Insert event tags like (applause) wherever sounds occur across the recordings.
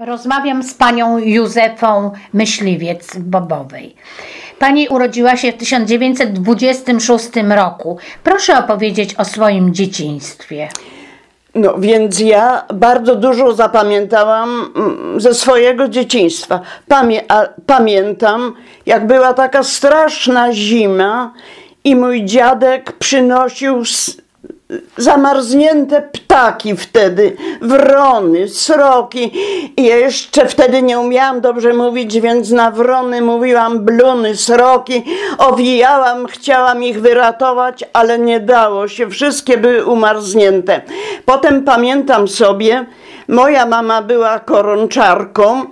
Rozmawiam z panią Józefą Myśliwiec Bobowej. Pani urodziła się w 1926 roku. Proszę opowiedzieć o swoim dzieciństwie. No więc ja bardzo dużo zapamiętałam mm, ze swojego dzieciństwa. Pamię pamiętam, jak była taka straszna zima i mój dziadek przynosił zamarznięte ptaki wtedy, wrony, sroki. I jeszcze wtedy nie umiałam dobrze mówić, więc na wrony mówiłam bluny, sroki. Owijałam, chciałam ich wyratować, ale nie dało się. Wszystkie były umarznięte. Potem pamiętam sobie, moja mama była koronczarką,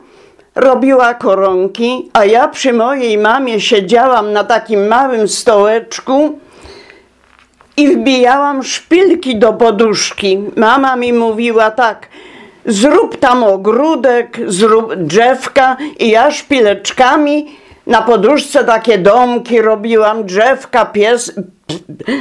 robiła koronki, a ja przy mojej mamie siedziałam na takim małym stołeczku i wbijałam szpilki do poduszki. Mama mi mówiła tak, zrób tam ogródek, zrób drzewka i ja szpileczkami na poduszce takie domki robiłam, drzewka, pies,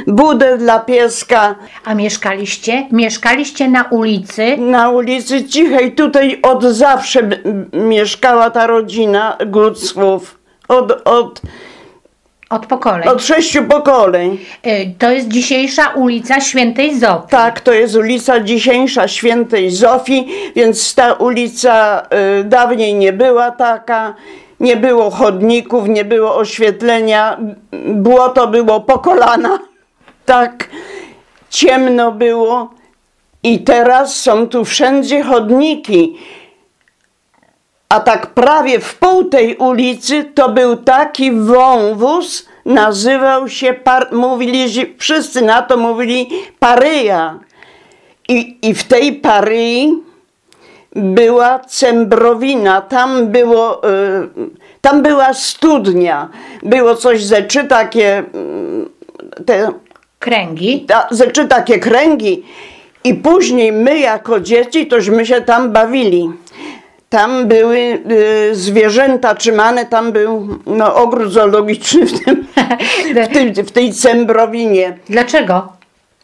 budę dla pieska. A mieszkaliście? Mieszkaliście na ulicy? Na ulicy Cichej tutaj od zawsze mieszkała ta rodzina Gucków. Od, od, Od pokoleń. od sześciu pokoleń. Y, To jest dzisiejsza ulica Świętej Zofii. Tak, to jest ulica dzisiejsza Świętej Zofii, więc ta ulica y, dawniej nie była taka. Nie było chodników, nie było oświetlenia, błoto było po kolana. (laughs) Tak, ciemno było. I teraz są tu wszędzie chodniki. A tak prawie w pół tej ulicy to był taki wąwóz, nazywał się, par, mówili, wszyscy na to mówili Paryja. I, I w tej Paryi była Cembrowina, tam było, y, tam była studnia, było coś ze trzy takie, mm, te Kręgi. ta- ze trzy takie kręgi i później my jako dzieci tośmy się tam bawili. Tam były y, zwierzęta trzymane, tam był no, ogród zoologiczny w, tym, (laughs) w, tej, w tej Cembrowinie. Dlaczego?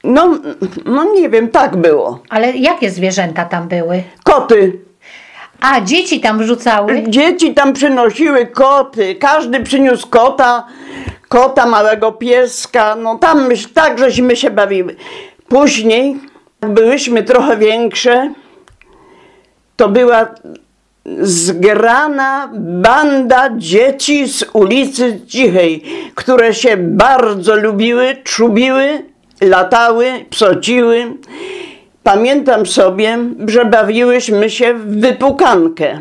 No, no nie wiem, tak było. Ale jakie zwierzęta tam były? Koty. A, dzieci tam wrzucały? Dzieci tam przynosiły koty, każdy przyniósł kota, kota, małego pieska, no tam myś- tak żeśmy się bawiły. Później, jak byłyśmy trochę większe, to była zgrana banda dzieci z ulicy Cichej, które się bardzo lubiły, czubiły, latały, psociły. Pamiętam sobie, że bawiłyśmy się w wypukankę.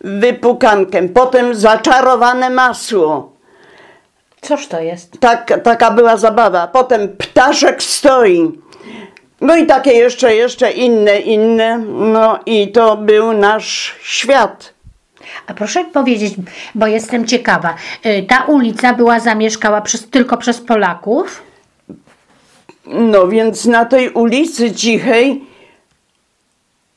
Wypukankę. Potem zaczarowane masło. Coż to jest? Tak, taka była zabawa. Potem ptaszek stoi. No i takie jeszcze, jeszcze inne, inne. No i to był nasz świat. A proszę powiedzieć, bo jestem ciekawa. y, Ta ulica była zamieszkała przez, tylko przez Polaków? No więc na tej ulicy Cichej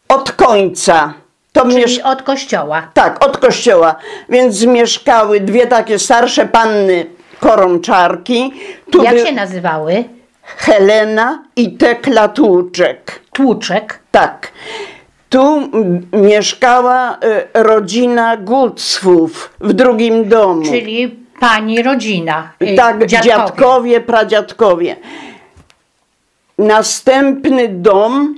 od końca. To miesz... Czyli od kościoła. Tak, od kościoła. Więc mieszkały dwie takie starsze panny koronczarki. Tu Jak by- się nazywały? Helena i Tekla Tłuczek. Tłuczek. Tak. Tu mieszkała y, rodzina Gucwów w drugim domu. Czyli pani rodzina. y, tak, dziadkowie. dziadkowie, pradziadkowie. Następny dom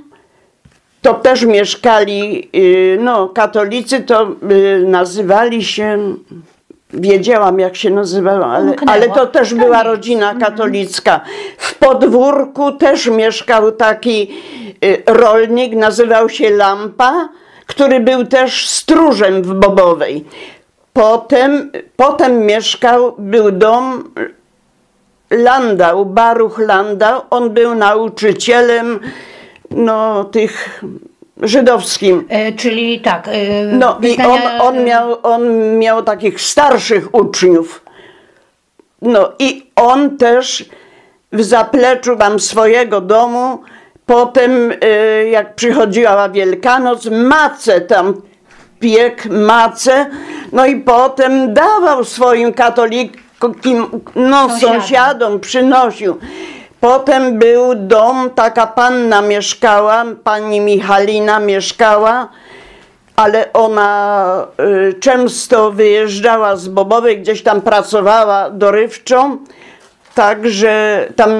to też mieszkali, y, no, katolicy to nazywali się, wiedziałam jak się nazywało, ale, ale to też była rodzina katolicka. W podwórku też mieszkał taki y, rolnik, nazywał się Lampa, który był też stróżem w Bobowej. Potem, potem mieszkał, był dom Landau, Baruch Landau, on był nauczycielem no, tych żydowskim. Y, Czyli tak. y, No i on, on, miał, on miał takich starszych uczniów. No i on też w zapleczu tam swojego domu, potem y, jak przychodziła Wielkanoc, macę tam piekł, macę, no i potem dawał swoim katolikom, no sąsiadom, przynosił. Potem był dom, taka panna mieszkała, pani Michalina mieszkała ale ona y, często wyjeżdżała z Bobowej, gdzieś tam pracowała dorywczą, także tam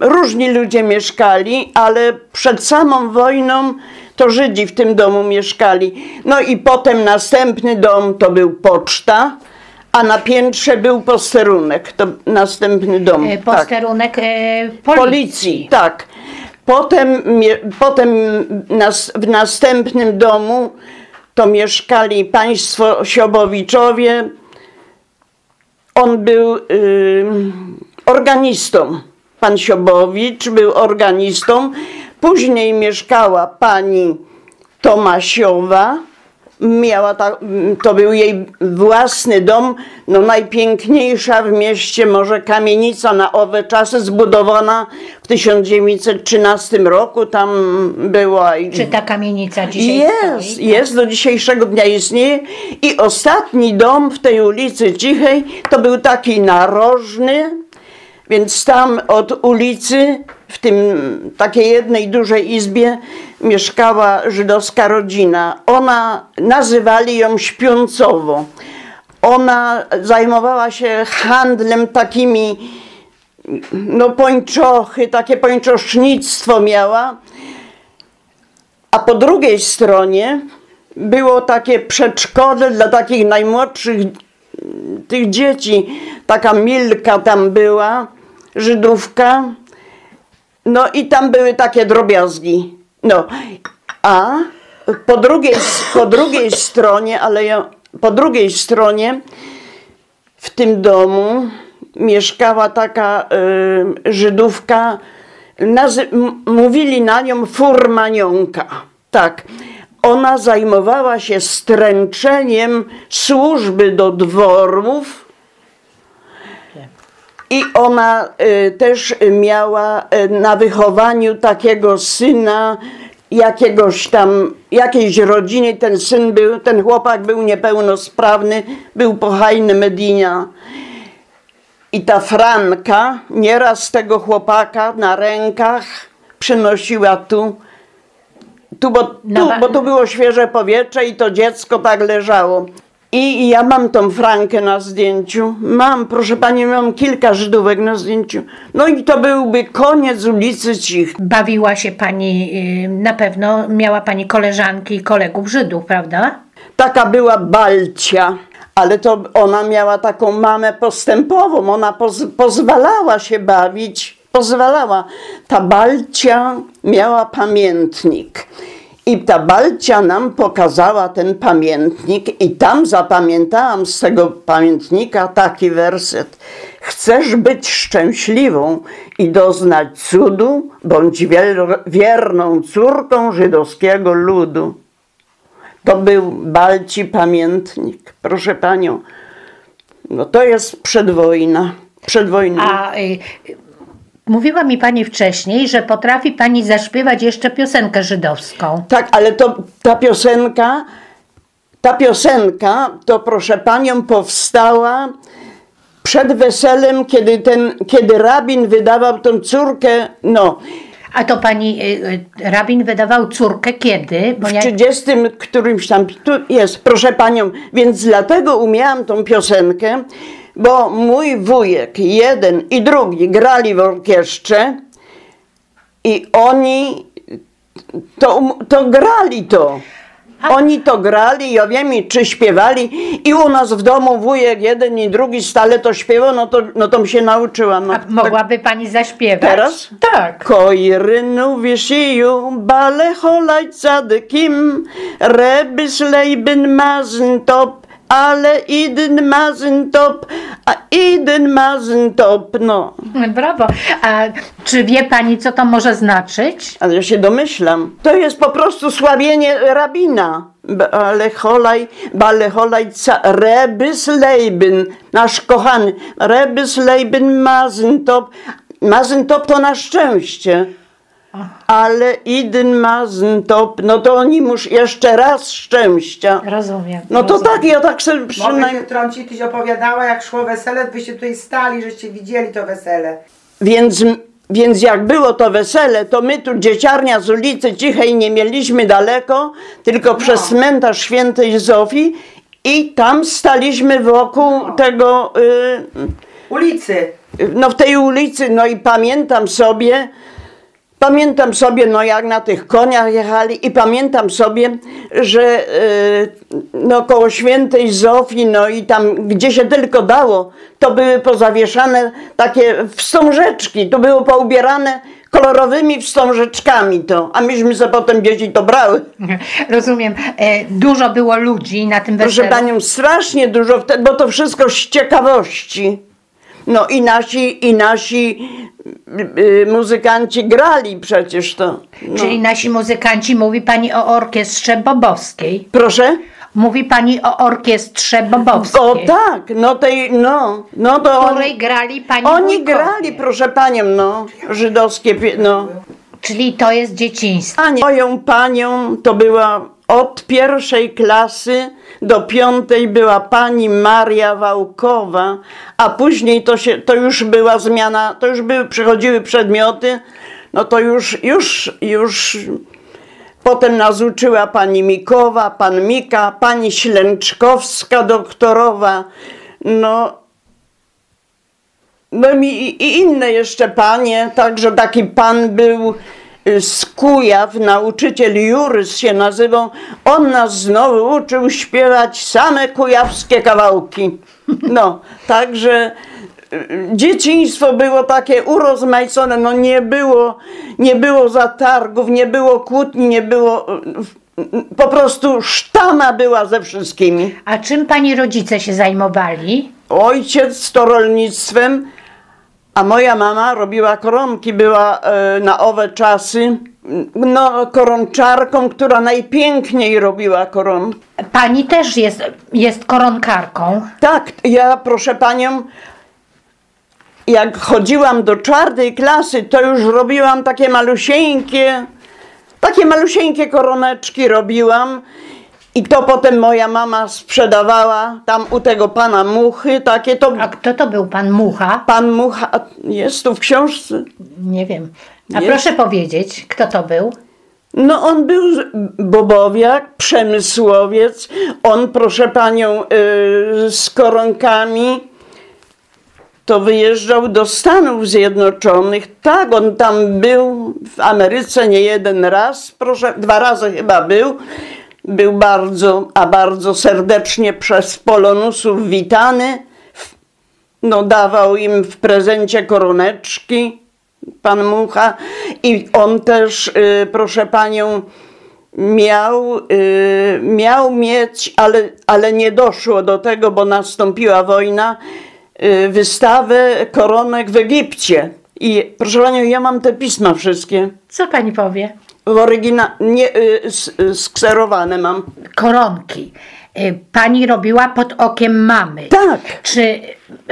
różni ludzie mieszkali, ale przed samą wojną to Żydzi w tym domu mieszkali. No i potem następny dom to był poczta, a na piętrze był posterunek, to następny dom. E, tak. Posterunek e, policji. Policji, tak. Potem, potem nas, w następnym domu to mieszkali państwo Siobowiczowie. On był ym, organistą. Pan Siobowicz był organistą. Później mieszkała pani Tomasiowa. Miała ta, to był jej własny dom, no najpiękniejsza w mieście, może kamienica na owe czasy, zbudowana w 1913 roku, tam była. Czy ta kamienica dzisiaj jest, stoi? jest, do dzisiejszego dnia istnieje. I ostatni dom w tej ulicy Cichej to był taki narożny, więc tam od ulicy, w tym takiej jednej dużej izbie, mieszkała żydowska rodzina. Ona, nazywali ją śpiącowo. Ona zajmowała się handlem takimi, no pończochy, takie pończosznictwo miała. A po drugiej stronie było takie przedszkole dla takich najmłodszych tych dzieci. Taka Milka tam była, Żydówka. No i tam były takie drobiazgi. No, a po drugiej, po drugiej stronie, ale ja, po drugiej stronie w tym domu mieszkała taka y, Żydówka, nazy- mówili na nią furmanionka. Tak. Ona zajmowała się stręczeniem służby do dworów i ona y, też miała y, na wychowaniu takiego syna, jakiegoś tam, jakiejś rodziny. Ten syn był, ten chłopak był niepełnosprawny, był pochajny Medinia. I ta Franka nieraz tego chłopaka na rękach przynosiła tu, tu, bo, tu, bo tu było świeże powietrze i to dziecko tak leżało. I ja mam tą Frankę na zdjęciu. Mam, proszę pani, mam kilka Żydówek na zdjęciu. No i to byłby koniec ulicy Cich. Bawiła się pani, y, na pewno miała pani koleżanki i kolegów Żydów, prawda? Taka była Balcia, ale to ona miała taką mamę postępową. Ona poz, pozwalała się bawić, pozwalała. Ta Balcia miała pamiętnik. I ta Balcia nam pokazała ten pamiętnik, i tam zapamiętałam z tego pamiętnika taki werset. Chcesz być szczęśliwą i doznać cudu, bądź wier- wierną córką żydowskiego ludu. To był Balci pamiętnik, proszę panią. No to jest przedwojna. Przedwojna. A y, mówiła mi pani wcześniej, że potrafi pani zaśpiewać jeszcze piosenkę żydowską. Tak, ale to ta piosenka, ta piosenka, to proszę panią, powstała przed weselem, kiedy ten, kiedy rabin wydawał tą córkę, no, A to pani y, y, rabin wydawał córkę kiedy? Bo w ja, 30 którymś tam, tu jest, proszę panią, więc dlatego umiałam tą piosenkę, bo mój wujek, jeden i drugi, grali w orkiestrze i oni to, um- to grali to. Oni to grali, ja wiem, i czy śpiewali i u nas w domu wujek jeden i drugi stale to śpiewał, no to, no to mi się nauczyłam. No, a mogłaby pani zaśpiewać? Teraz? Tak. Koirynu wisiju, bale holaj cadykim, rebys lejbyn mazyn top, ale idyn mazyn top, a idyn mazyn top, no. Brawo. A czy wie pani, co to może znaczyć? Ale ja się domyślam. To jest po prostu sławienie rabina. Ale holaj, bale holaj, ca, rebys lejbyn, nasz kochany, rebys lejbyn mazyn top. Mazyn top to na szczęście. Ale idyn mazyn top, no to oni muszą jeszcze raz szczęścia. Rozumiem. No to rozumiem. tak, ja tak sobie Mogę się przynajmniej... wtrącić, tyś opowiadała, jak szło wesele, byście tutaj stali, żeście widzieli to wesele. Więc Więc jak było to wesele, to my tu dzieciarnia z ulicy Cichej nie mieliśmy daleko, tylko przez cmentarz świętej Zofii i tam staliśmy wokół tego, y, Ulicy. no w tej ulicy, no i pamiętam sobie, pamiętam sobie, no jak na tych koniach jechali i pamiętam sobie, że y, no koło świętej Zofii, no i tam gdzie się tylko dało, to były pozawieszane takie wstążeczki, to było poubierane kolorowymi wstążeczkami to, a myśmy sobie potem dzieci to brały. Rozumiem. E, dużo było ludzi na tym Proszę weselu. panią, strasznie dużo bo to wszystko z ciekawości. No i nasi, i nasi y, y, muzykanci grali przecież to. No. Czyli nasi muzykanci, mówi pani o orkiestrze bobowskiej. Proszę? Mówi pani o orkiestrze bobowskiej. O tak, no tej, no, no to której grali pani oni wujkowie. grali, proszę panią, no, żydowskie, no. Czyli to jest dzieciństwo. A nie, moją panią to była od pierwszej klasy do piątej była pani Maria Wałkowa, a później to, się, to już była zmiana, to już były, przychodziły przedmioty, no to już, już, już potem nas uczyła pani Mikowa, pan Mika, pani Ślęczkowska doktorowa, no no i, i inne jeszcze panie, także taki pan był z Kujaw, nauczyciel Jurys się nazywał. On nas znowu uczył śpiewać same kujawskie kawałki. No, także y, dzieciństwo było takie urozmaicone, no nie było, nie było zatargów, nie było kłótni, nie było, y, y, po prostu sztama była ze wszystkimi. A czym pani rodzice się zajmowali? Ojciec to rolnictwem, a moja mama robiła koronki, była e, na owe czasy no, koronczarką, która najpiękniej robiła koronki. Pani też jest, jest koronkarką. Tak, ja proszę panią, jak chodziłam do czwartej klasy, to już robiłam takie malusieńkie, takie malusieńkie koroneczki robiłam. I to potem moja mama sprzedawała tam u tego pana Muchy, takie to A kto to był pan Mucha? Pan Mucha jest tu w książce. Nie wiem. A Jest. proszę powiedzieć, kto to był? No on był bobowiak, przemysłowiec. On, proszę panią, y, z koronkami to wyjeżdżał do Stanów Zjednoczonych. Tak, on tam był w Ameryce nie jeden raz, proszę, dwa razy chyba był. Był bardzo, a bardzo serdecznie przez Polonusów witany. no, dawał im w prezencie koroneczki, pan Mucha. I on też, y, proszę panią, miał, y, miał mieć, ale, ale nie doszło do tego, bo nastąpiła wojna, y, wystawę koronek w Egipcie. I proszę panią, ja mam te pisma wszystkie. Co pani powie? W oryginale, nie, y, y, skserowane mam. Koronki. Y, Pani robiła pod okiem mamy. Tak. Czy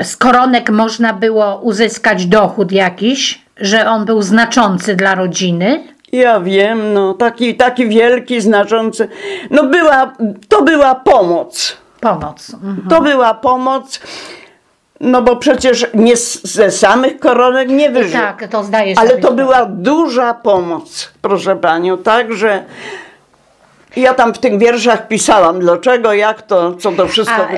z koronek można było uzyskać dochód jakiś, że on był znaczący dla rodziny? Ja wiem, no taki, taki wielki, znaczący. No była, to była pomoc. Pomoc. Mhm. To była pomoc, no bo przecież nie z, ze samych koronek nie wyżył. Tak, to zdaje się. Ale to była duża pomoc, proszę panią. Także ja tam w tych wierszach pisałam, dlaczego, jak to, co to wszystko. A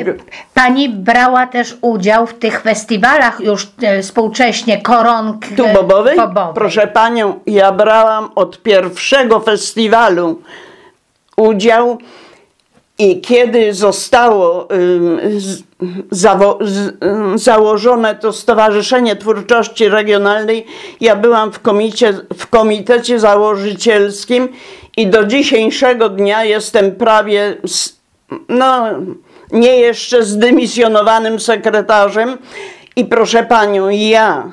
pani brała też udział w tych festiwalach już e, współcześnie koronk Tu e, Bobowej? bobowej. Proszę panią, ja brałam od pierwszego festiwalu udział i kiedy zostało założone to Stowarzyszenie Twórczości Regionalnej, ja byłam w, komicie, w komitecie założycielskim i do dzisiejszego dnia jestem prawie, no nie jeszcze zdymisjonowanym sekretarzem. I proszę panią, ja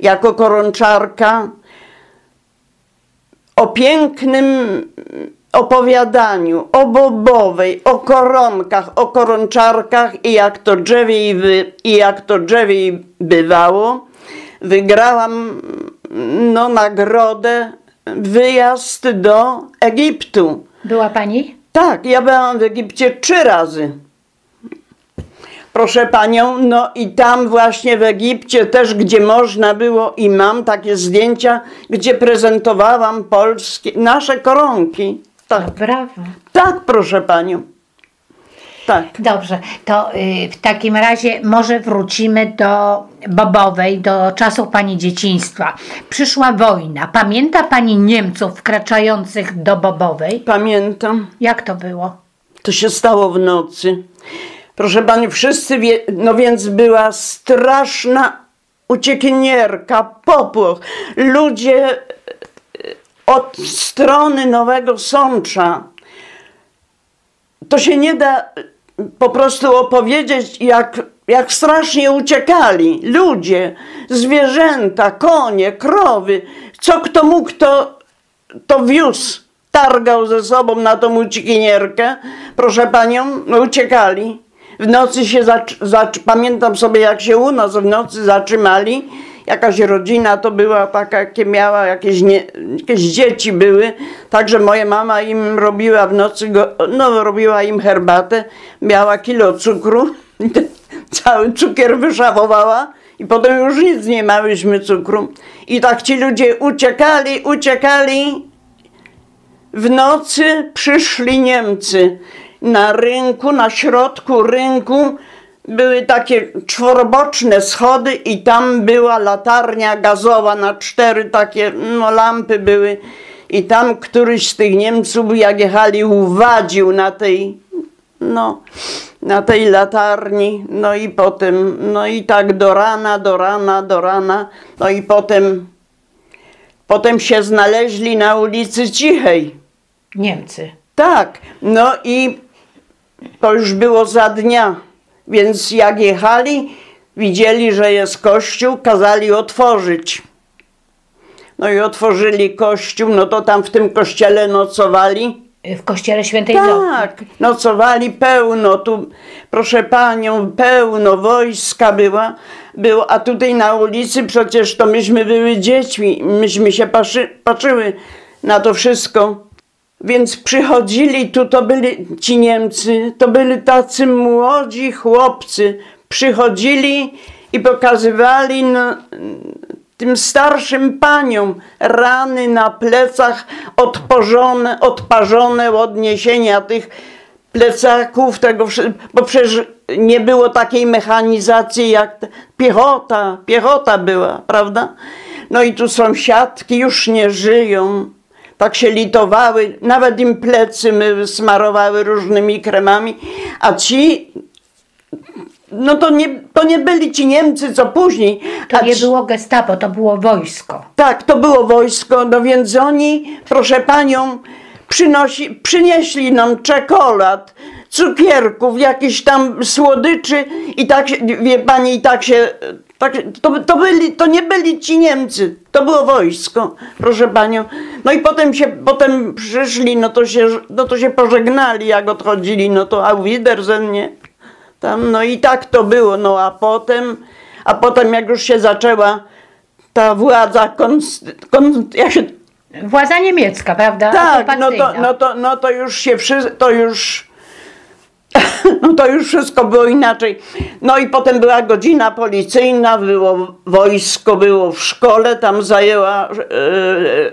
jako koronczarka o pięknym opowiadaniu, o bobowej, o koronkach, o koronczarkach i jak to drzewiej, wy, i jak to drzewiej bywało, wygrałam no, nagrodę wyjazd do Egiptu. Była pani? Tak, ja byłam w Egipcie trzy razy. proszę panią, no i tam właśnie w Egipcie też, gdzie można było i mam takie zdjęcia, gdzie prezentowałam polskie, nasze koronki. Tak, brawo. tak proszę panią. Tak. Dobrze, to y, w takim razie może wrócimy do Bobowej, do czasów Pani dzieciństwa. Przyszła wojna. Pamięta Pani Niemców wkraczających do Bobowej? Pamiętam. Jak to było? To się stało w nocy. Proszę pani, wszyscy wie, no więc była straszna uciekinierka, popłoch. Ludzie od strony Nowego Sącza. To się nie da po prostu opowiedzieć, jak, jak strasznie uciekali. Ludzie, zwierzęta, konie, krowy. Co kto mógł, to, to wiózł targał ze sobą na tą uciekinierkę, proszę panią, no uciekali. W nocy się, pamiętam sobie jak się u nas w nocy zatrzymali, jakaś rodzina to była taka, jakie miała, jakieś, nie, jakieś dzieci były, także moja mama im robiła w nocy, go, no robiła im herbatę, miała kilo cukru, cały cukier wyszafowała i potem już nic nie miałyśmy cukru. I tak ci ludzie uciekali, uciekali, w nocy przyszli Niemcy. Na rynku, na środku rynku były takie czworoboczne schody i tam była latarnia gazowa na cztery takie no, lampy były. I tam któryś z tych Niemców, jak jechali, uwadził na tej, no, na tej latarni. No i potem, no i tak do rana, do rana, do rana. No i potem, potem się znaleźli na ulicy Cichej. Niemcy. Tak, no i to już było za dnia, więc jak jechali, widzieli, że jest kościół, kazali otworzyć. No i otworzyli kościół, no to tam w tym kościele nocowali. W kościele świętej Zofii. Tak, nocowali pełno, tu proszę panią, pełno wojska była, było, a tutaj na ulicy przecież to myśmy były dziećmi, myśmy się patrzy, patrzyły na to wszystko. Więc przychodzili tu, to byli ci Niemcy, to byli tacy młodzi chłopcy. Przychodzili i pokazywali no, tym starszym paniom rany na plecach odparzone, odparzone od niesienia tych plecaków, tego, bo przecież nie było takiej mechanizacji jak piechota, piechota była, prawda? No i tu sąsiadki już nie żyją. Tak się litowały, nawet im plecy my smarowały różnymi kremami, a ci, no to nie, to nie byli ci Niemcy, co później. To nie ci- było gestapo, to było wojsko. tak, to było wojsko, no więc oni, proszę panią, przynosi, przynieśli nam czekolad, cukierków, jakieś tam słodyczy i tak wie pani, i tak się, tak, to, to, byli, to nie byli ci Niemcy, to było wojsko, proszę panią. No i potem się, potem przyszli, no to się, no to się pożegnali, jak odchodzili, no to auf Wiedersehen, nie? Tam, no i tak to było, no a potem, a potem jak już się zaczęła ta władza, konst, kon, jak się, Władza niemiecka, prawda? tak, no to, no, to, no to już się, wszy, to już, no to już wszystko było inaczej. No i potem była godzina policyjna, było wojsko, było w szkole, tam zajęła e,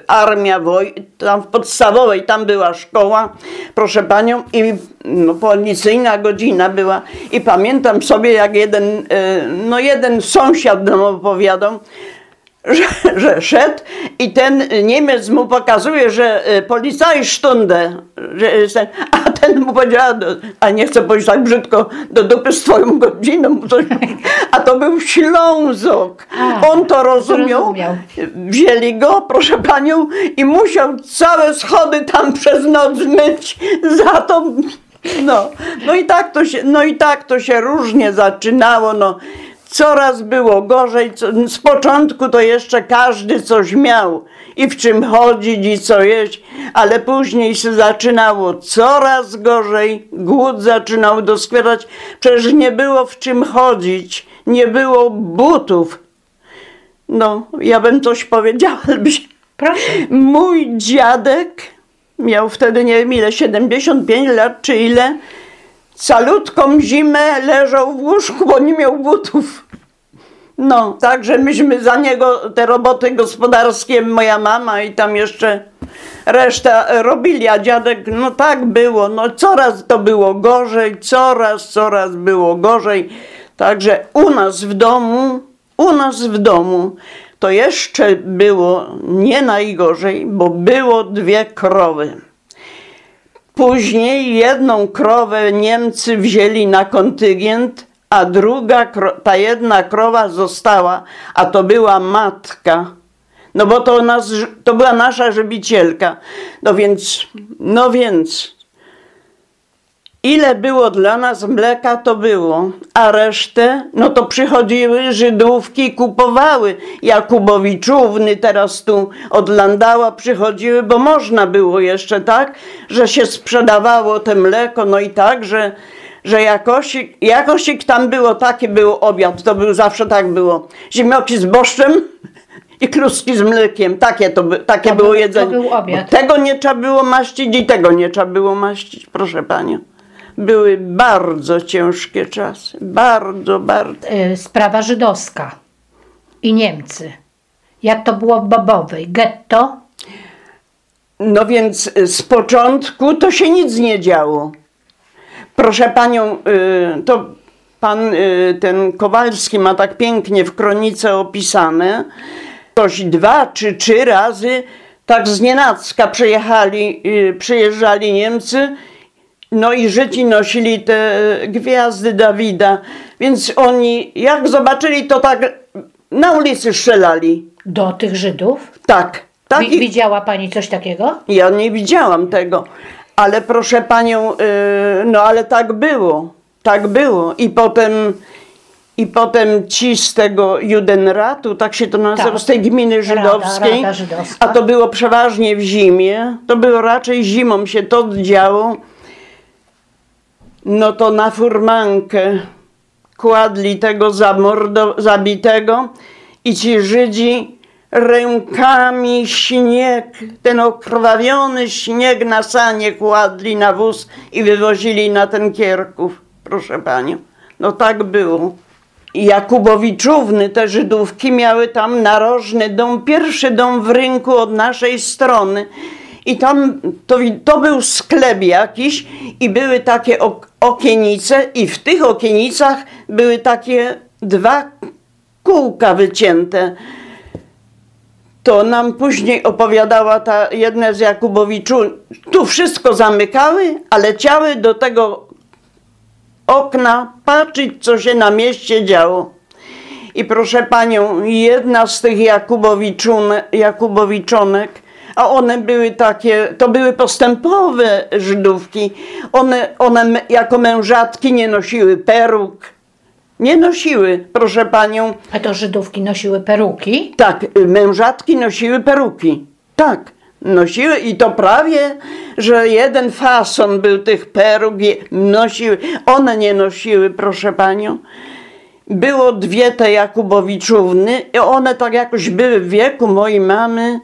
armia, woj, tam w podstawowej, tam była szkoła, proszę panią, i no, policyjna godzina była. I pamiętam sobie, jak jeden, e, no jeden sąsiad nam opowiadał, że, że szedł i ten Niemiec mu pokazuje, że e, Polizeistunde, że jest ten, a ten mu powiedział, a, nie chcę powiedzieć tak brzydko, do dupy z twoją godziną, a to był Ślązok. A, On to rozumiał, wzięli go, proszę panią, i musiał całe schody tam przez noc myć za to. No, no i tak to się, no i tak to się różnie zaczynało, no. Coraz było gorzej, z początku to jeszcze każdy coś miał i w czym chodzić i co jeść, ale później się zaczynało coraz gorzej, głód zaczynał doskwierać, przecież nie było w czym chodzić, nie było butów, no, ja bym coś powiedziała, ale by się... Proszę. Mój dziadek miał wtedy nie wiem ile, 75 lat czy ile, calutką zimę leżał w łóżku, bo nie miał butów. No, także myśmy za niego te roboty gospodarskie, moja mama i tam jeszcze reszta robili, a dziadek, no tak było, no coraz to było gorzej, coraz, coraz było gorzej. Także u nas w domu, u nas w domu to jeszcze było nie najgorzej, bo było dwie krowy. Później jedną krowę Niemcy wzięli na kontyngent, a druga, ta jedna krowa została, a to była matka. No bo to, nas, to była nasza żebicielka. No więc, no więc, ile było dla nas mleka, to było, a resztę, no to przychodziły Żydówki, kupowały. Jakubowiczówny teraz tu od Landała przychodziły, bo można było jeszcze tak, że się sprzedawało te mleko, no i tak, że że jakosik, jakosik tam było, taki był obiad, to był zawsze tak było. Ziemioki z boszczem i kluski z mlekiem, takie, to, by, takie to było był, jedzenie. Był tego nie trzeba było maścić i tego nie trzeba było maścić, proszę Panią. Były bardzo ciężkie czasy, bardzo, bardzo. Y, sprawa żydowska i Niemcy. Jak to było w Bobowej? Getto? No więc z początku to się nic nie działo. Proszę panią, y, to pan y, ten Kowalski ma tak pięknie w kronice opisane. Ktoś dwa czy trzy razy tak z nienacka przyjechali, y, przyjeżdżali Niemcy, no i Żydzi nosili te gwiazdy Dawida, więc oni jak zobaczyli to tak na ulicy strzelali. Do tych Żydów? Tak. tak Widziała pani coś takiego? Ja nie widziałam tego. Ale proszę panią, y, no ale tak było. Tak było. I potem, i potem ci z tego Judenratu, tak się to nazywa, tak. z tej gminy żydowskiej, Rada, Rada a to było przeważnie w zimie, to było raczej zimą się to działo, no to na furmankę kładli tego zamordo, zabitego i ci Żydzi rękami śnieg, ten okrwawiony śnieg na sanie kładli na wóz i wywozili na ten Kierków, proszę panią. No tak było. Jakubowiczówny, te Żydówki miały tam narożny dom, pierwszy dom w rynku od naszej strony. I tam to, to był sklep jakiś i były takie okienice i w tych okienicach były takie dwa kółka wycięte to nam później opowiadała ta jedna z Jakubowiczu, tu wszystko zamykały, a leciały do tego okna patrzeć, co się na mieście działo. I proszę panią, jedna z tych Jakubowiczonek, a one były takie, to były postępowe Żydówki, one, one jako mężatki nie nosiły peruk, nie nosiły, proszę panią. A to Żydówki nosiły peruki? Tak, mężatki nosiły peruki. Tak, nosiły i to prawie, że jeden fason był tych peruk, nosiły. One nie nosiły, proszę panią. Było dwie te Jakubowiczówny i one tak jakoś były w wieku mojej mamy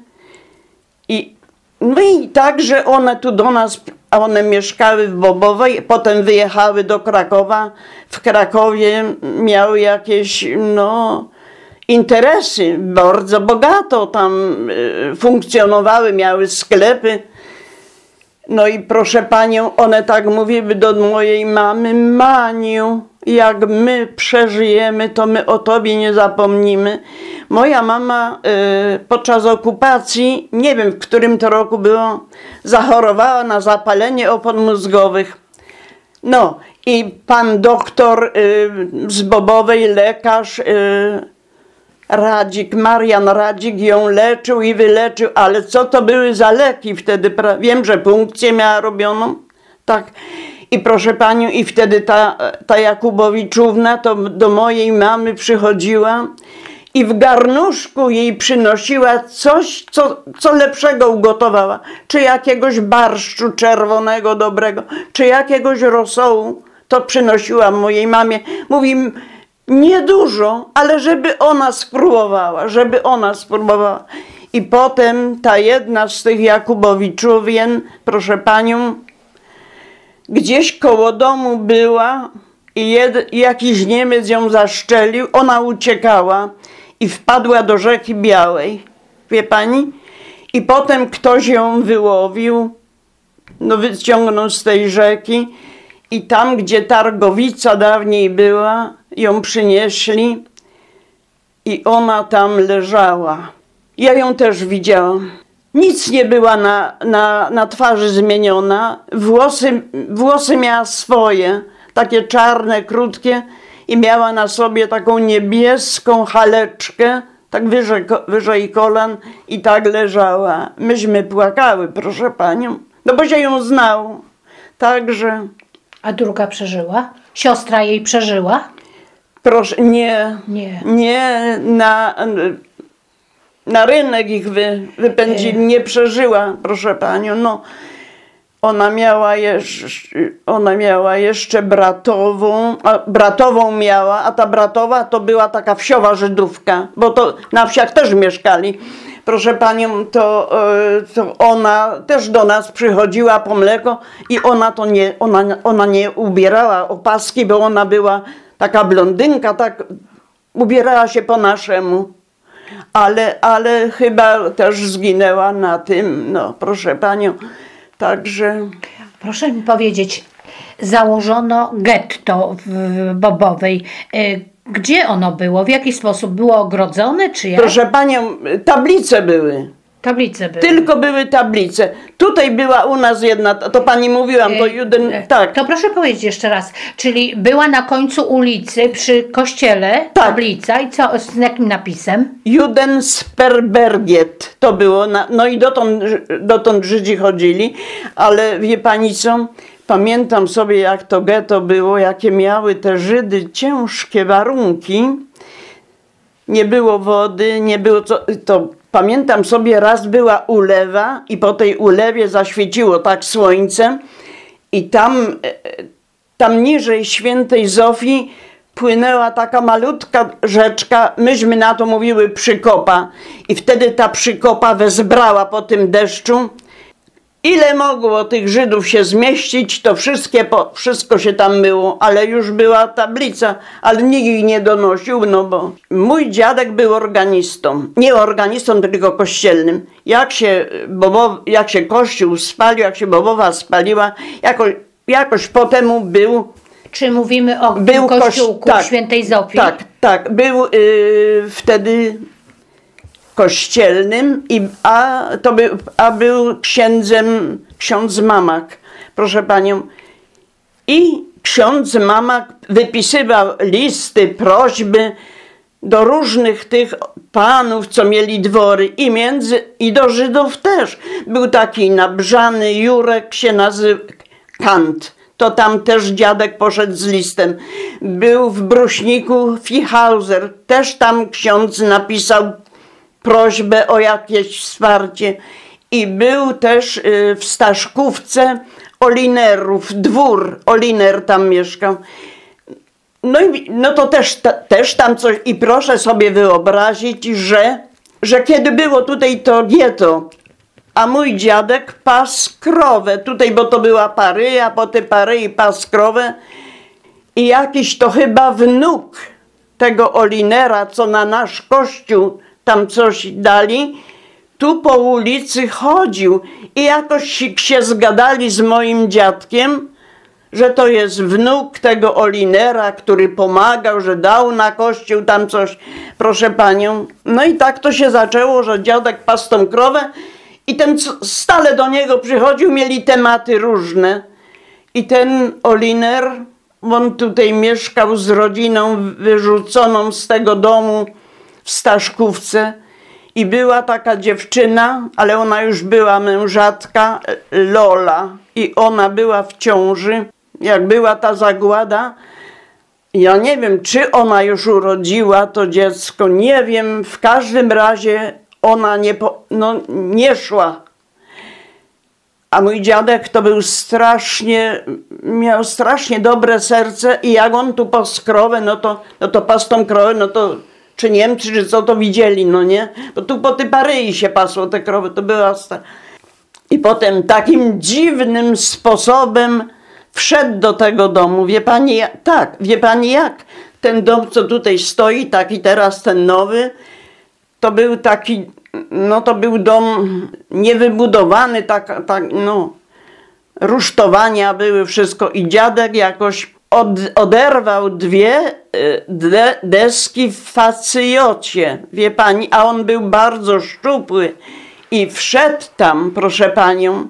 i no i także one tu do nas one mieszkały w Bobowej, potem wyjechały do Krakowa. W Krakowie miały jakieś, no, interesy, bardzo bogato tam y, funkcjonowały, miały sklepy. No i proszę panią, one tak mówiły do mojej mamy, Maniu, jak my przeżyjemy, to my o tobie nie zapomnimy. Moja mama y, podczas okupacji, nie wiem w którym to roku było, zachorowała na zapalenie opon mózgowych. No i pan doktor y, z Bobowej, lekarz y, Radzik, Marian Radzik ją leczył i wyleczył, ale co to były za leki wtedy? Wiem, że punkcję miała robioną, tak. I proszę panią, i wtedy ta, ta Jakubowiczówna to do mojej mamy przychodziła i w garnuszku jej przynosiła coś, co, co lepszego ugotowała. Czy jakiegoś barszczu czerwonego dobrego, czy jakiegoś rosołu. To przynosiła mojej mamie. Mówi, niedużo, ale żeby ona spróbowała, żeby ona spróbowała. I potem ta jedna z tych Jakubowiczówien, proszę panią, gdzieś koło domu była i jed, jakiś Niemiec ją zaszczelił, ona uciekała i wpadła do rzeki Białej. Wie pani? I potem ktoś ją wyłowił, no wyciągnął z tej rzeki i tam, gdzie Targowica dawniej była, ją przynieśli i ona tam leżała. Ja ją też widziałam. Nic nie była na, na, na twarzy zmieniona. Włosy, włosy miała swoje, takie czarne, krótkie i miała na sobie taką niebieską haleczkę, tak wyżej, wyżej kolan i tak leżała. Myśmy płakały, proszę panią, no bo się ją znał. Także, A druga przeżyła? Siostra jej przeżyła? proszę, nie, Nie. nie na, na rynek ich wy, wypędzili, nie przeżyła, proszę panią. No, ona miała jeszcze, ona miała jeszcze bratową, a bratową miała, a ta bratowa to była taka wsiowa Żydówka, bo to na wsiach też mieszkali. Proszę panią, to, e, to ona też do nas przychodziła po mleko i ona to nie, ona, ona nie ubierała opaski, bo ona była taka blondynka, tak ubierała się po naszemu. Ale, ale chyba też zginęła na tym, no proszę panią. Także Proszę mi powiedzieć, założono getto w Bobowej. Y, Gdzie ono było? W jaki sposób? Było ogrodzone, czy jak? proszę panią, tablice były. Tablice były. Tylko były tablice. Tutaj była u nas jedna, to pani mówiłam, to Y, jeden, y, tak. To proszę powiedzieć jeszcze raz. Czyli była na końcu ulicy przy kościele Tak. tablica i co, z jakim napisem? Judensperbergiet to było, na, no i dotąd, dotąd Żydzi chodzili, ale wie pani co, pamiętam sobie jak to getto było, jakie miały te Żydy ciężkie warunki, nie było wody, nie było co, to pamiętam sobie raz była ulewa i po tej ulewie zaświeciło tak słońce i tam, e, tam niżej świętej Zofii płynęła taka malutka rzeczka, myśmy na to mówiły przykopa i wtedy ta przykopa wezbrała po tym deszczu. Ile mogło tych Żydów się zmieścić, to wszystkie, po, wszystko się tam było, ale już była tablica, ale nikt jej nie donosił, no bo mój dziadek był organistą. Nie organistą, tylko kościelnym. Jak się, bobo, jak się kościół spalił, jak się bobowa spaliła, jakoś, jakoś potem był Czy mówimy o był kościółku tak, świętej Zofii? Tak, tak. Był y, wtedy kościelnym, i, a, to był, a był księdzem, ksiądz Mamak, proszę panią. I ksiądz Mamak wypisywał listy, prośby do różnych tych panów, co mieli dwory i między, i do Żydów też. Był taki nabrzany Jurek się nazywał, Kant. To tam też dziadek poszedł z listem. Był w Bruśniku Fichauser. Też tam ksiądz napisał prośbę o jakieś wsparcie. I był też y, w Staszkówce Olinerów, dwór Oliner tam mieszkał. No, i, no to też, ta, też tam coś. I proszę sobie wyobrazić, że, że kiedy było tutaj to ghetto, a mój dziadek pas krowę tutaj, bo to była pary, a po te pary i pas krowę. I jakiś to chyba wnuk tego Olinera, co na nasz kościół tam coś dali, tu po ulicy chodził i jakoś się zgadali z moim dziadkiem, że to jest wnuk tego Olinera, który pomagał, że dał na kościół tam coś, proszę panią. No i tak to się zaczęło, że dziadek pasł tą krowę i ten stale do niego przychodził, mieli tematy różne. I ten Oliner, on tutaj mieszkał z rodziną wyrzuconą z tego domu w Staszkówce. I była taka dziewczyna, ale ona już była mężatka, Lola. I ona była w ciąży. Jak była ta zagłada, ja nie wiem, czy ona już urodziła to dziecko, nie wiem. W każdym razie ona nie, po, no, nie szła. A mój dziadek to był strasznie, miał strasznie dobre serce i jak on tu pasł krowę, no to, no to pasł tą krowę, no to czy Niemcy, czy co to widzieli, no nie? Bo tu po Typaryi się pasło te krowy, to była sta... I potem takim dziwnym sposobem wszedł do tego domu. Wie pani, jak? tak, wie pani jak? Ten dom, co tutaj stoi, taki teraz ten nowy, to był taki, no to był dom niewybudowany, tak, tak no, rusztowania były, wszystko i dziadek jakoś od, oderwał dwie y, de, deski w facjocie, wie pani, a on był bardzo szczupły i wszedł tam, proszę panią,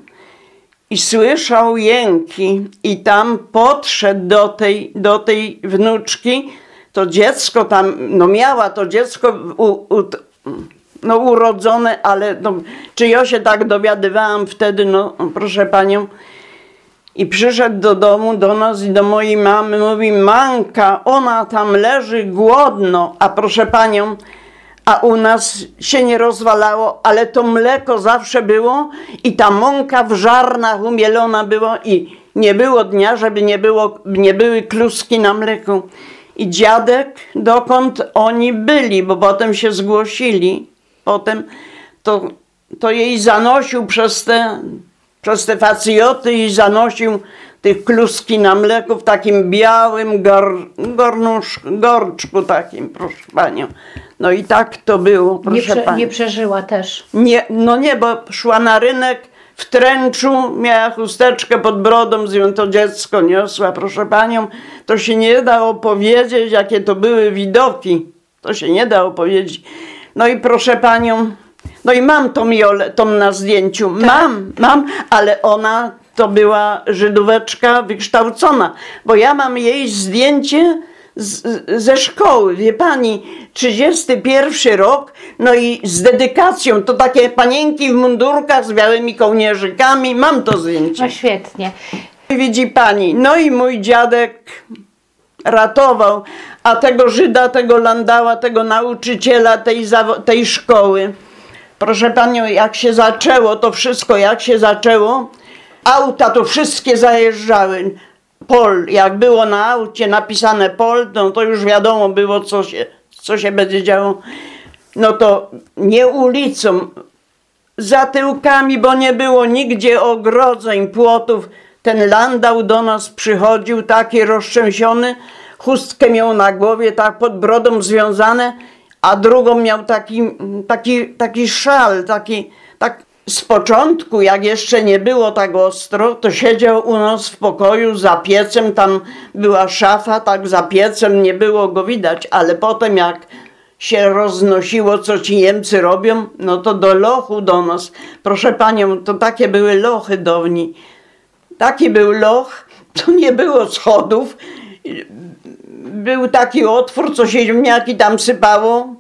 i słyszał jęki i tam podszedł do tej, do tej wnuczki, to dziecko tam, no miała to dziecko u, u, no urodzone, ale no, czy ja się tak dowiadywałam wtedy, no proszę panią, i przyszedł do domu, do nas i do mojej mamy, mówi, Manka, ona tam leży głodno, a proszę panią, a u nas się nie rozwalało, ale to mleko zawsze było i ta mąka w żarnach umielona była i nie było dnia, żeby nie, było, nie były kluski na mleku. I dziadek, dokąd oni byli, bo potem się zgłosili, potem to, to jej zanosił przez te, przez te facjoty i zanosił tych kluski na mleku w takim białym gor, gornusz, gorczku takim, proszę panią. No i tak to było, proszę nie, prze, pani. nie przeżyła też. Nie, no nie, bo szła na rynek w tręczu, miała chusteczkę pod brodą, z nią to dziecko niosła, proszę panią. To się nie da opowiedzieć, jakie to były widoki. To się nie da opowiedzieć. No i proszę panią, no i mam tą Jolę, tą na zdjęciu. Mam, mam, ale ona to była Żydóweczka wykształcona, bo ja mam jej zdjęcie z, ze szkoły, wie pani, 31 rok, no i z dedykacją, to takie panienki w mundurkach z białymi kołnierzykami, mam to zdjęcie. No świetnie. Widzi pani, no i mój dziadek ratował, a tego Żyda, tego Landała, tego nauczyciela tej, tej szkoły, proszę panią, jak się zaczęło, to wszystko jak się zaczęło, auta to wszystkie zajeżdżały. Pol, jak było na aucie napisane Pol, no to już wiadomo było, co się, co się będzie działo. No to nie ulicą, za tyłkami, bo nie było nigdzie ogrodzeń, płotów. Ten landał do nas przychodził taki roztrzęsiony, chustkę miał na głowie, tak pod brodą związane, a drugą miał taki, taki, taki szal, taki, tak z początku, jak jeszcze nie było tak ostro, to siedział u nas w pokoju za piecem, tam była szafa, tak za piecem, nie było go widać, ale potem jak się roznosiło, co ci Niemcy robią, no to do lochu do nas. Proszę panią, to takie były lochy dawni. Taki był loch, to nie było schodów. Był taki otwór, co się ziemniaki tam sypało.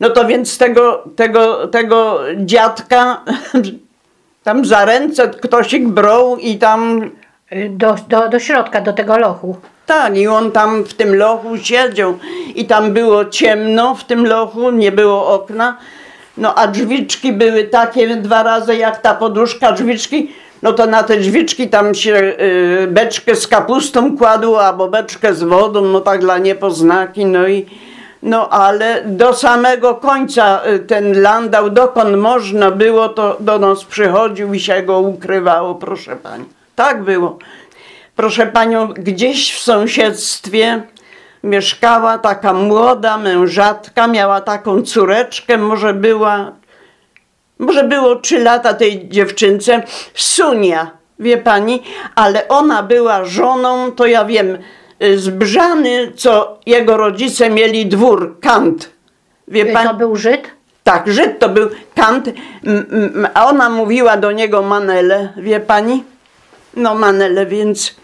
No to więc tego, tego, tego dziadka tam za ręce ktoś ich brał i tam... Do, do, do środka, do tego lochu. Tak, i on tam w tym lochu siedział i tam było ciemno w tym lochu, nie było okna. No a drzwiczki były takie dwa razy jak ta poduszka, drzwiczki. No to na te drzwiczki tam się y, beczkę z kapustą kładło albo beczkę z wodą, no tak dla niepoznaki. No i no ale do samego końca y, ten landał, dokąd można było, to do nas przychodził i się go ukrywało, proszę pani. Tak było. Proszę panią, gdzieś w sąsiedztwie mieszkała taka młoda mężatka, miała taką córeczkę, może była, może było trzy lata tej dziewczynce, Sunia, wie pani, ale ona była żoną, to ja wiem, z Brzany, co jego rodzice mieli dwór, Kant. Wie pani? To był Żyd? Tak, Żyd to był Kant, a ona mówiła do niego Manele, wie pani? No Manele, więc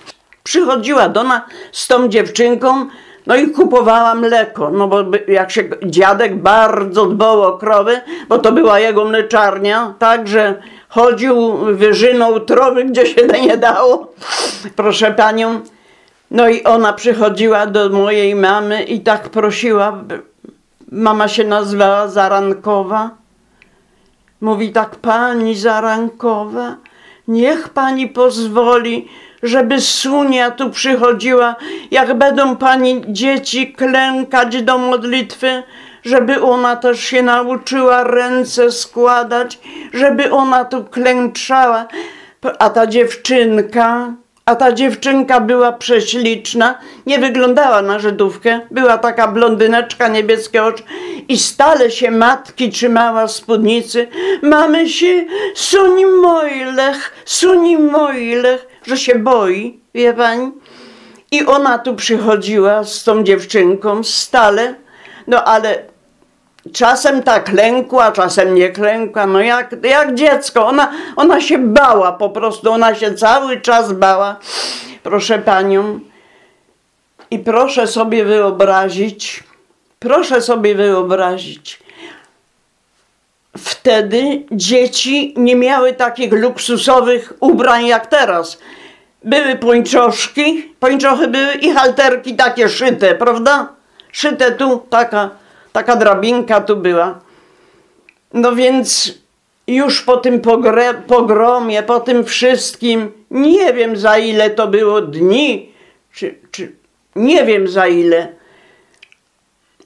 przychodziła do nas z tą dziewczynką, no i kupowała mleko, no bo jak się dziadek bardzo dbał o krowy, bo to była jego mleczarnia, także chodził, wyżynął trowy, gdzie się (laughs) nie dało. Proszę panią, no i ona przychodziła do mojej mamy i tak prosiła, mama się nazywała Zarankowa. Mówi tak, pani Zarankowa, niech pani pozwoli, żeby Sunia tu przychodziła, jak będą pani dzieci klękać do modlitwy, żeby ona też się nauczyła ręce składać, żeby ona tu klęczała. A ta dziewczynka A ta dziewczynka była prześliczna, nie wyglądała na Żydówkę, była taka blondyneczka, niebieskie oczy i stale się matki trzymała spódnicy. Mamy się, suni mojlech, suni mojlech, że się boi, wie pani? I ona tu przychodziła z tą dziewczynką stale, no ale czasem tak klękła, czasem nie klękła, no jak, jak dziecko. Ona, ona się bała po prostu, ona się cały czas bała, proszę panią. I proszę sobie wyobrazić, proszę sobie wyobrazić, wtedy dzieci nie miały takich luksusowych ubrań jak teraz. Były pończoszki, pończochy były i halterki takie szyte, prawda? Szyte tu, taka, taka drabinka tu była. No więc już po tym pogromie, po tym wszystkim, nie wiem za ile to było dni, czy, czy nie wiem za ile.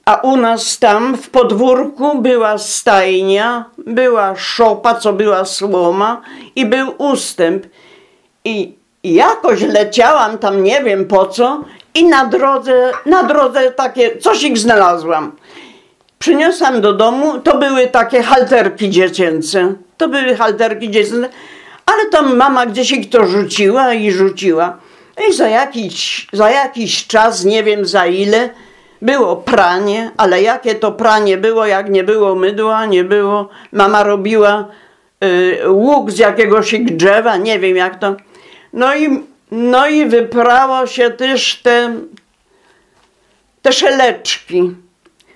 A u nas tam w podwórku była stajnia, była szopa, co była słoma i był ustęp. I jakoś leciałam tam, nie wiem po co, i na drodze, na drodze takie, coś ich znalazłam. Przyniosłam do domu, to były takie halterki dziecięce. To były halterki dziecięce, ale tam mama gdzieś ich to rzuciła i rzuciła. I za jakiś, za jakiś czas, nie wiem za ile, było pranie, ale jakie to pranie było, jak nie było mydła, nie było. Mama robiła y, łuk z jakiegoś drzewa, nie wiem jak to. No i, no i wyprało się też te, te szeleczki.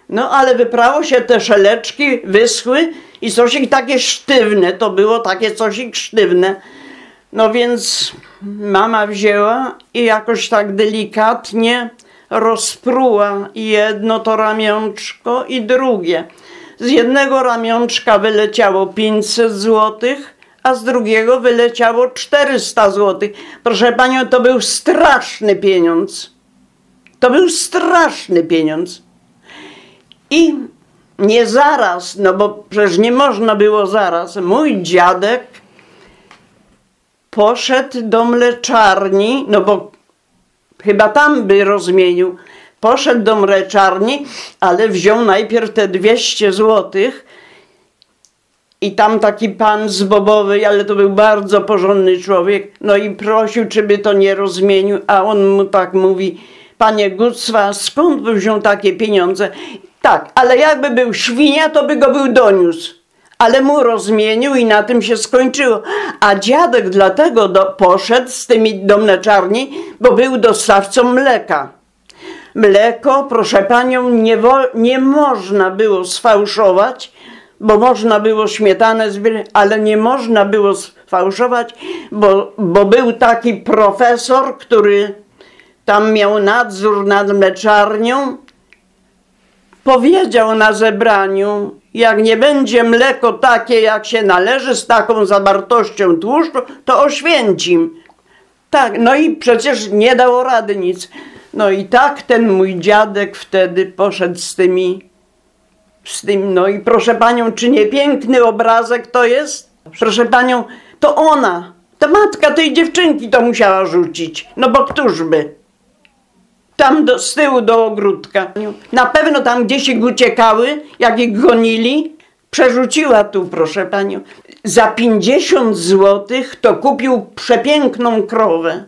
No ale wyprało się te szeleczki, wyschły i cosik takie sztywne, to było takie cosik sztywne. No więc mama wzięła i jakoś tak delikatnie rozpruła jedno to ramionczko i drugie. Z jednego ramionczka wyleciało 500 złotych, a z drugiego wyleciało 400 złotych. Proszę panią, to był straszny pieniądz. To był straszny pieniądz. I nie zaraz, no bo przecież nie można było zaraz. Mój dziadek poszedł do mleczarni, no bo chyba tam by rozmienił. Poszedł do mleczarni, ale wziął najpierw te 200 złotych i tam taki pan z Bobowej, ale to był bardzo porządny człowiek, no i prosił, czy by to nie rozmienił, a on mu tak mówi, panie Gucwa, skąd by wziął takie pieniądze? Tak, ale jakby był świnia, to by go był doniósł. Ale mu rozmienił i na tym się skończyło. A dziadek dlatego do, poszedł z tymi do mleczarni, bo był dostawcą mleka. Mleko, proszę panią, nie, nie można było sfałszować, bo można było śmietanę zbierać, ale nie można było sfałszować, bo, bo był taki profesor, który tam miał nadzór nad mleczarnią, powiedział na zebraniu, jak nie będzie mleko takie, jak się należy, z taką zawartością tłuszczu, to oświęcim. Tak, no i przecież nie dało rady nic. No i tak ten mój dziadek wtedy poszedł z tymi, z tym, no i proszę panią, czy nie piękny obrazek to jest? Proszę panią, to ona, ta matka tej dziewczynki to musiała rzucić, no bo któż by? Tam do, z tyłu do ogródka. Na pewno tam gdzieś ich uciekały, jak ich gonili. Przerzuciła tu, proszę panią. Za 50 złotych to kupił przepiękną krowę.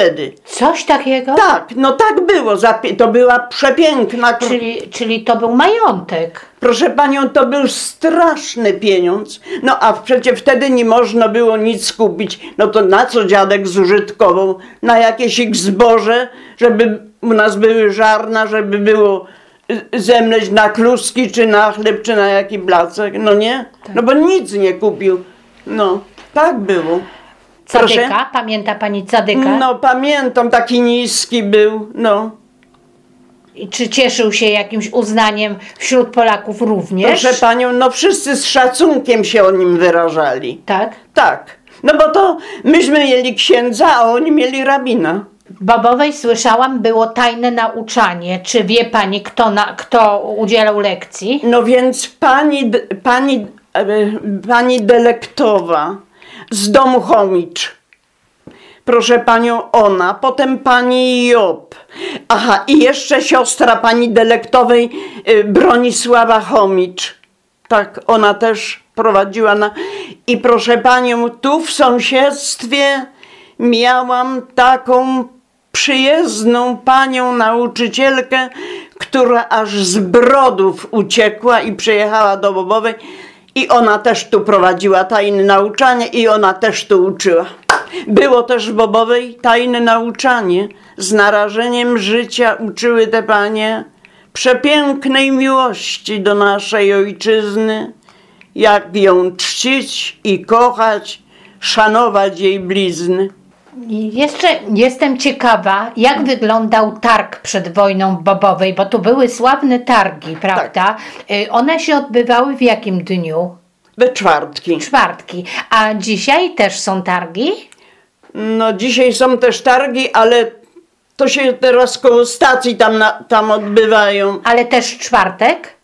Wtedy. Coś takiego? Tak, no tak było. To była przepiękna. Czyli, czyli to był majątek. Proszę panią, to był straszny pieniądz. No a przecież wtedy nie można było nic kupić. No to na co dziadek zużytkował? Na jakieś ich zboże, żeby u nas były żarna, żeby było zemleć na kluski, czy na chleb, czy na jaki blacek. No nie? Tak. No bo nic nie kupił. No, tak było. Cadyka? Proszę? Pamięta pani Cadyka? No pamiętam, taki niski był, no. I czy cieszył się jakimś uznaniem wśród Polaków również? Proszę panią, no wszyscy z szacunkiem się o nim wyrażali. Tak? Tak. No bo to myśmy mieli księdza, a oni mieli rabina. Bobowej słyszałam, było tajne nauczanie. Czy wie pani, kto, na, kto udzielał lekcji? No więc pani, pani, e, pani delektowa z domu Chomicz. proszę panią, ona, potem pani Job. Aha, i jeszcze siostra pani Delektowej y, Bronisława Chomicz. Tak, ona też prowadziła na... I proszę panią, tu w sąsiedztwie miałam taką przyjezdną panią nauczycielkę, która aż z Brodów uciekła i przyjechała do Bobowej i ona też tu prowadziła tajne nauczanie i ona też tu uczyła. Było też w Bobowej tajne nauczanie. Z narażeniem życia uczyły te panie przepięknej miłości do naszej ojczyzny, jak ją czcić i kochać, szanować jej blizny. Jeszcze jestem ciekawa, jak wyglądał targ przed wojną bobowej, bo tu były sławne targi, prawda? Y, One się odbywały w jakim dniu? We czwartki. Czwartki. A dzisiaj też są targi? No dzisiaj są też targi, ale to się teraz koło stacji tam, na, tam odbywają. Ale też czwartek?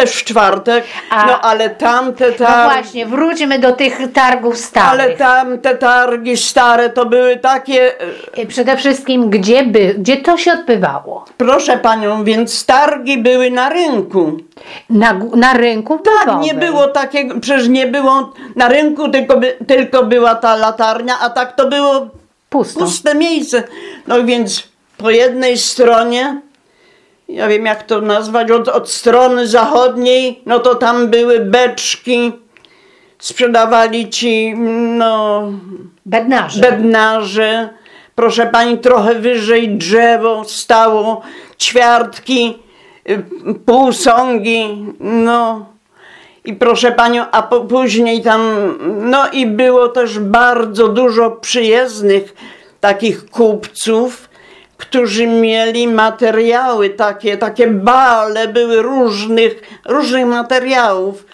Też w czwartek. A- No ale tamte No targi. właśnie, wróćmy do tych targów starych. Ale tamte targi stare to były takie. e, Y, Przede wszystkim, gdzie, by, gdzie to się odbywało? Proszę panią, więc targi były na rynku. Na, na rynku Tak, nie było takiego, przecież nie było na rynku, tylko, by, tylko była ta latarnia, a tak to było Pusto. puste miejsce. No więc po jednej stronie, ja wiem jak to nazwać, od, od strony zachodniej, no to tam były beczki, sprzedawali ci, no, Bednarze. bednarze. Proszę pani, trochę wyżej drzewo stało, ćwiartki, y, półsągi, no. I proszę panią, a po, później tam, no i było też bardzo dużo przyjezdnych takich kupców, którzy mieli materiały takie, takie bale były różnych, różnych materiałów.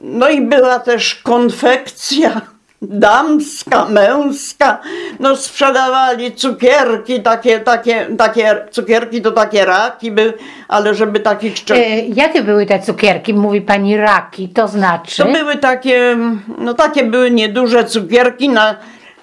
No i była też konfekcja (laughs) damska, męska. No sprzedawali cukierki, takie, takie, takie cukierki to takie raki były, ale żeby takich szczep... Y, jakie były te cukierki? Mówi pani raki, to znaczy? To były takie, no takie były nieduże cukierki, na,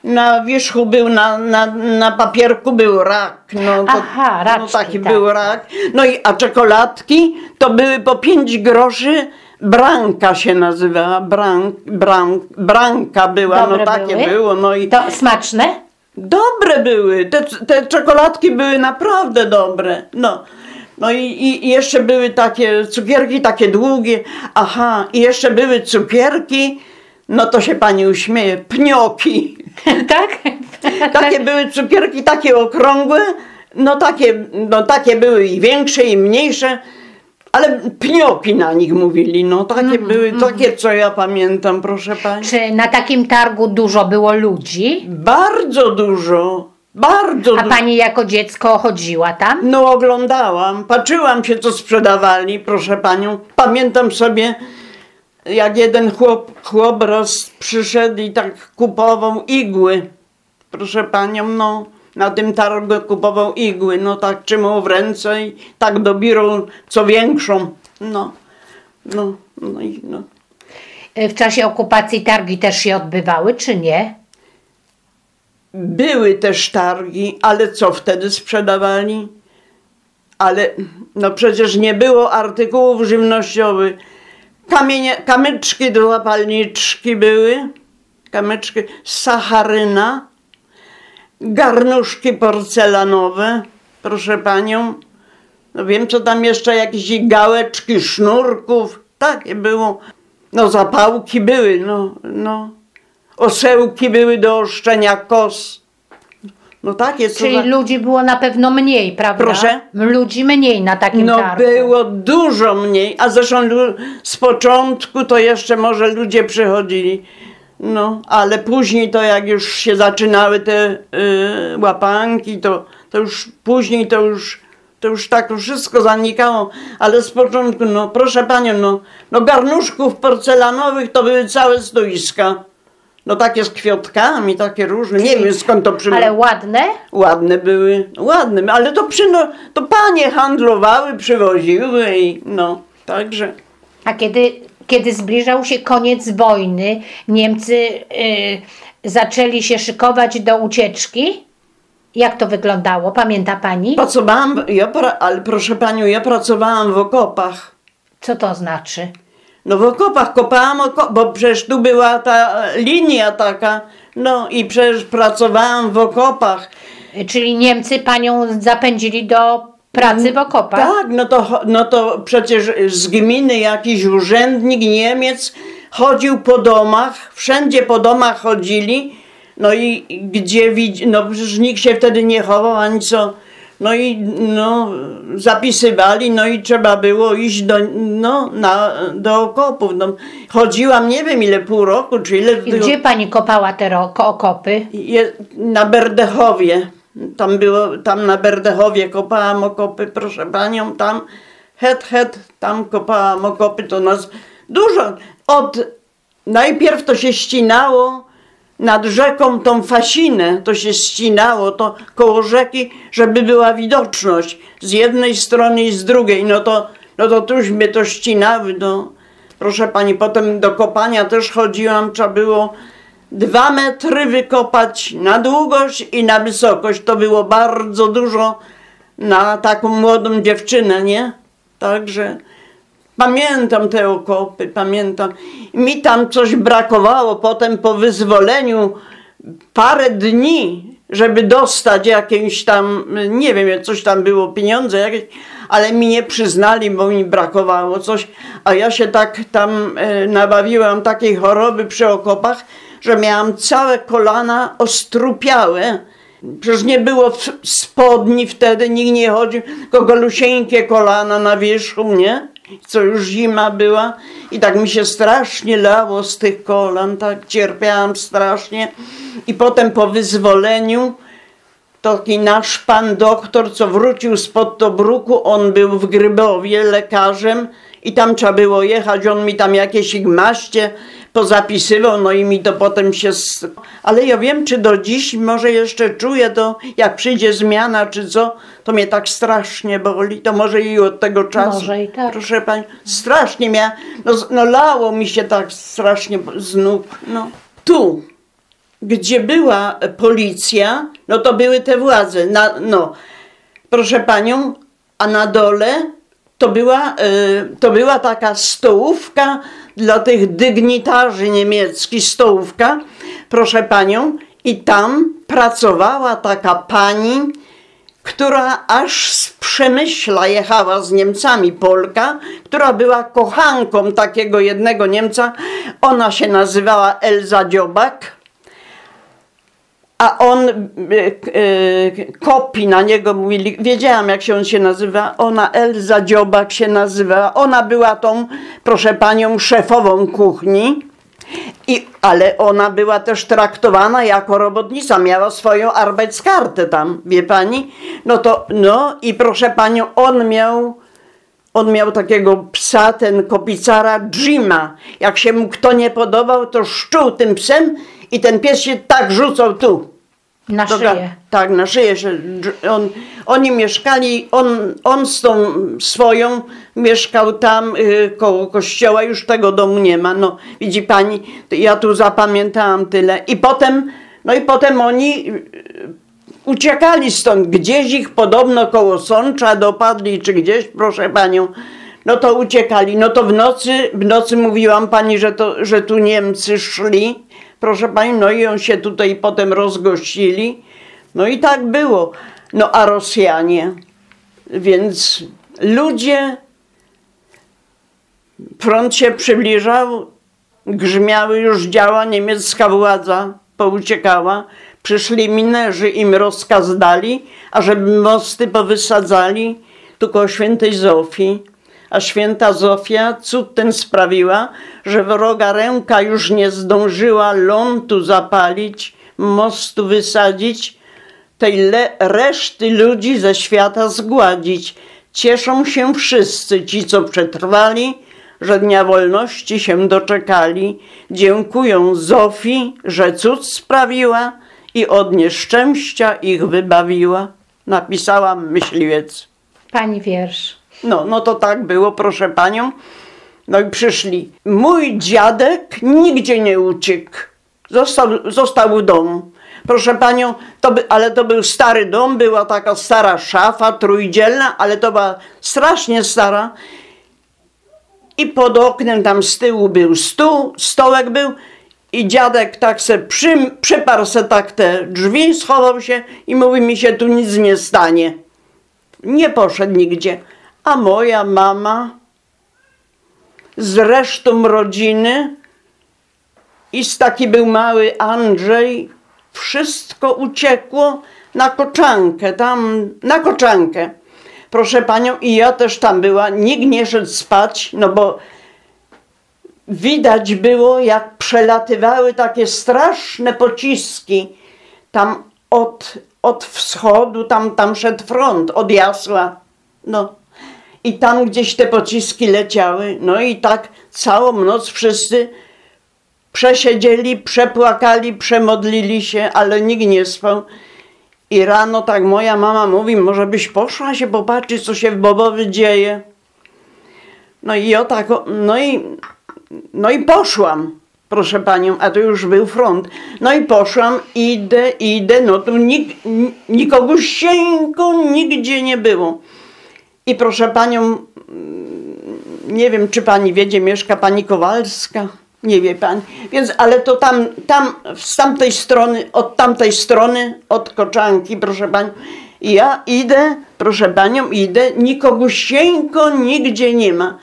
na wierzchu był, na, na, na papierku był rak. No, to, Aha, No raczki, taki tak, był rak. No i, a czekoladki to były po 5 groszy, branka się nazywała, brank, brank, branka była, Dobre no takie były? było. No i To smaczne? Dobre były, te, te czekoladki były naprawdę dobre. No, no i i jeszcze były takie cukierki, takie długie. Aha, i jeszcze były cukierki, no to się pani uśmieje, pnioki. (laughs) tak? Takie były cukierki, takie okrągłe, no takie, no takie były i większe, i mniejsze. Ale pnioki na nich mówili, no takie Mhm, były, takie co ja pamiętam, proszę pani. Czy na takim targu dużo było ludzi? Bardzo dużo, bardzo A dużo. pani jako dziecko chodziła tam? No oglądałam, patrzyłam się co sprzedawali, proszę panią. Pamiętam sobie, jak jeden chłop, chłop raz przyszedł i tak kupował igły. Proszę panią, no na tym targu kupował igły, no tak trzymał w ręce i tak dobierał co większą. No, no, no i no. Y, W czasie okupacji targi też się odbywały, czy nie? Były też targi, ale co wtedy sprzedawali? Ale no przecież nie było artykułów żywnościowych. Kamienie, kamyczki do zapalniczki były, kamyczki, sacharyna, garnuszki porcelanowe, proszę panią. No wiem, co tam jeszcze, jakieś gałeczki, sznurków, takie było. No zapałki były, no, no. Osełki były do oszczenia kos. No co Czyli za... ludzi było na pewno mniej, prawda? Proszę? Ludzi mniej na takim No targu. było dużo mniej, a zresztą z początku to jeszcze może ludzie przychodzili. No, ale później to jak już się zaczynały te y, łapanki, to, to już później to już, to już tak wszystko zanikało. Ale z początku, no proszę panią, no, no garnuszków porcelanowych to były całe stoiska. No takie z kwiatkami, takie różne. Nie wiem skąd to przyszło. Ale ładne? Ładne były, ładne, ale to, przyno, to panie handlowały, przywoziły i no, także. A kiedy kiedy zbliżał się koniec wojny, Niemcy y, zaczęli się szykować do ucieczki? Jak to wyglądało? Pamięta pani? Pracowałam, ja, ale proszę panią, ja pracowałam w okopach. Co to znaczy? No w okopach kopałam, oko- bo przecież tu była ta linia taka. No i przecież pracowałam w okopach. Czyli Niemcy panią zapędzili do pracy w okopach? Tak, no to, no to przecież z gminy jakiś urzędnik Niemiec chodził po domach, wszędzie po domach chodzili, no i gdzie widzi, no przecież nikt się wtedy nie chował ani co, no i no zapisywali, no i trzeba było iść do, no, na, do okopów. No, chodziłam nie wiem ile, pół roku czy ile. I gdzie pani kopała te okopy? Je, na Berdechowie. Tam było, tam na Berdechowie kopałam okopy, proszę panią, tam het, het, tam kopałam okopy, to nas dużo. Od, najpierw to się ścinało nad rzeką tą fasinę, to się ścinało to koło rzeki, żeby była widoczność z jednej strony i z drugiej. No to, no to tuśmy to ścinały, no. Proszę pani, potem do kopania też chodziłam, trzeba było dwa metry wykopać na długość i na wysokość. To było bardzo dużo na taką młodą dziewczynę, nie? Także pamiętam te okopy, pamiętam. Mi tam coś brakowało potem po wyzwoleniu parę dni, żeby dostać jakieś tam, nie wiem, coś tam było, pieniądze jakieś, ale mi nie przyznali, bo mi brakowało coś, a ja się tak tam e, nabawiłam takiej choroby przy okopach, że miałam całe kolana ostrupiałe. Przecież nie było spodni wtedy, nikt nie chodził, tylko golusieńkie kolana na wierzchu, nie? Co już zima była i tak mi się strasznie lało z tych kolan, tak cierpiałam strasznie. I potem po wyzwoleniu taki nasz pan doktor, co wrócił spod Tobruku, on był w Grybowie lekarzem i tam trzeba było jechać, on mi tam jakieś igmaście pozapisywał, no i mi to potem się... Ale ja wiem, czy do dziś może jeszcze czuję to, jak przyjdzie zmiana czy co, to mnie tak strasznie boli, to może i od tego czasu. Może i tak. Proszę pani, strasznie mnie, no, no lało mi się tak strasznie z nóg, no. Tu, gdzie była policja, no to były te władze. Na, no, proszę panią, a na dole to była, y, to była taka stołówka dla tych dygnitarzy niemieckich, stołówka, proszę panią, i tam pracowała taka pani, która aż z Przemyśla jechała z Niemcami, Polka, która była kochanką takiego jednego Niemca. Ona się nazywała Elza Dziobak. A on, y, y, kopi na niego mówili, wiedziałam jak się on się nazywa, ona Elza Dziobak się nazywała, ona była tą, proszę panią, szefową kuchni, i, ale ona była też traktowana jako robotnica, miała swoją Arbeitskartę tam, wie pani, no to, no i proszę panią, on miał, on miał takiego psa, ten kopicara Jima, jak się mu kto nie podobał, to szczuł tym psem i ten pies się tak rzucał tu. Na Dobra, szyję. Tak, na szyję się. On, oni mieszkali, on, on z tą swoją mieszkał tam y, koło kościoła, już tego domu nie ma. No, widzi pani, ja tu zapamiętałam tyle. I potem, no i potem oni y, uciekali stąd. Gdzieś ich podobno koło Sącza dopadli, czy gdzieś, proszę panią. No to uciekali. No to w nocy, w nocy mówiłam pani, że, to, że tu Niemcy szli. Proszę pani, no i on się tutaj potem rozgościli. No i tak było. No a Rosjanie, więc ludzie, front się przybliżał, grzmiały już działa, niemiecka władza pouciekała. Przyszli minerzy, im rozkaz dali, ażeby mosty powysadzali tu koło świętej Zofii. A święta Zofia cud ten sprawiła, że wroga ręka już nie zdążyła lądu zapalić, mostu wysadzić, tej reszty ludzi ze świata zgładzić. Cieszą się wszyscy ci, co przetrwali, że dnia wolności się doczekali. Dziękują Zofii, że cud sprawiła i od nieszczęścia ich wybawiła. Napisała myśliwiec. Pani wiersz. No, no to tak było, proszę panią. No i przyszli. Mój dziadek nigdzie nie uciekł. Został, został w domu. Proszę panią, to by, ale to był stary dom, była taka stara szafa trójdzielna, ale to była strasznie stara. I pod oknem tam z tyłu był stół, stołek był i dziadek tak se przy, przyparł se tak te drzwi, schował się i mówi mi się tu nic nie stanie. Nie poszedł nigdzie. A moja mama z resztą rodziny i z taki był mały Andrzej, wszystko uciekło na koczankę, tam na koczankę. Proszę panią, i ja też tam była, nikt nie szedł spać, no bo widać było, jak przelatywały takie straszne pociski tam od, od wschodu, tam, tam szedł front, od Jasła. No. I tam gdzieś te pociski leciały. No i tak całą noc wszyscy przesiedzieli, przepłakali, przemodlili się, ale nikt nie spał. I rano tak moja mama mówi, może byś poszła się popatrzeć, co się w Bobowy dzieje. No i ja tak, no i, no i poszłam, proszę panią, a to już był front. No i poszłam, idę, idę, no tu nik, nikogusieńko nigdzie nie było. I proszę panią, nie wiem, czy pani wiedzie, mieszka pani Kowalska. Nie wie pani. Więc, ale to tam, tam, z tamtej strony, od tamtej strony, od koczanki, proszę pani. Ja idę, proszę panią, idę, nikogusieńko nigdzie nie ma.